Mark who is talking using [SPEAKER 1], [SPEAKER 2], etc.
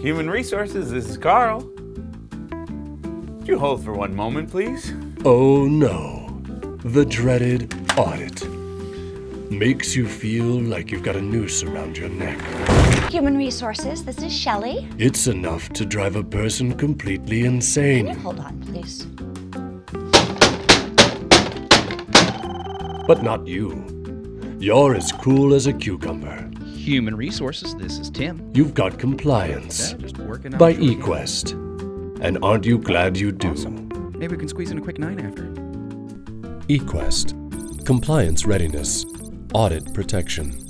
[SPEAKER 1] Human Resources, this is Carl. Would you hold for one moment, please?
[SPEAKER 2] Oh no. The dreaded audit. Makes you feel like you've got a noose around your neck.
[SPEAKER 3] Human Resources, this is Shelley.
[SPEAKER 2] It's enough to drive a person completely
[SPEAKER 3] Can you
[SPEAKER 2] insane.
[SPEAKER 3] hold on, please?
[SPEAKER 2] But not you. You're as cool as a cucumber.
[SPEAKER 4] Human Resources, this is Tim.
[SPEAKER 2] You've got compliance
[SPEAKER 4] Yeah, just working on
[SPEAKER 2] by eQuest. And aren't you glad you do?
[SPEAKER 4] Awesome. Maybe we can squeeze in a quick nine after.
[SPEAKER 2] eQuest. Compliance readiness. Audit protection.